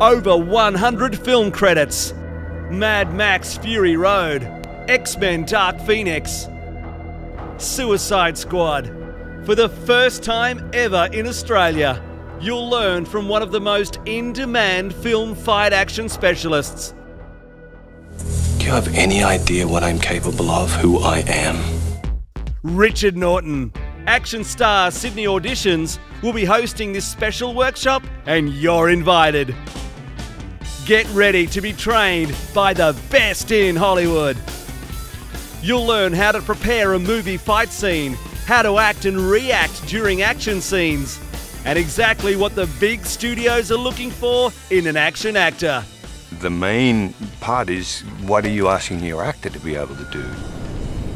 Over 100 film credits Mad Max Fury Road, X Men Dark Phoenix, Suicide Squad. For the first time ever in Australia, you'll learn from one of the most in demand film fight action specialists. Do you have any idea what I'm capable of, who I am? Richard Norton. Action Star Sydney Auditions will be hosting this special workshop, and you're invited. Get ready to be trained by the best in Hollywood. You'll learn how to prepare a movie fight scene, how to act and react during action scenes, and exactly what the big studios are looking for in an action actor. The main part is what are you asking your actor to be able to do?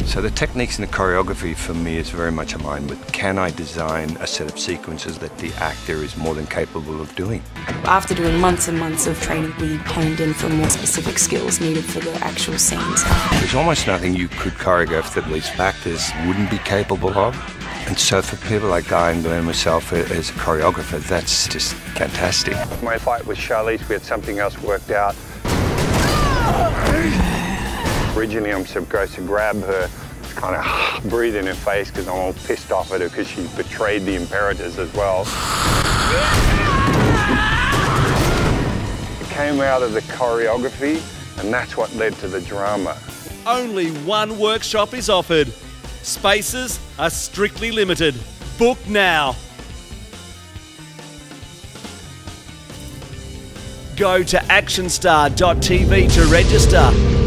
So the techniques and the choreography for me is very much aligned with can I design a set of sequences that the actor is more than capable of doing? After doing months and months of training, we honed in for more specific skills needed for the actual scenes. There's almost nothing you could choreograph that these actors wouldn't be capable of. And so for people like Guy and Glenn myself as a choreographer, that's just fantastic. My fight with Charlize, we had something else worked out. Ah! Originally, I'm supposed to grab her, kind of breathe in her face because I'm all pissed off at her because she betrayed the imperators as well. It came out of the choreography, and that's what led to the drama. Only one workshop is offered. Spaces are strictly limited. Book now. Go to actionstar.tv to register.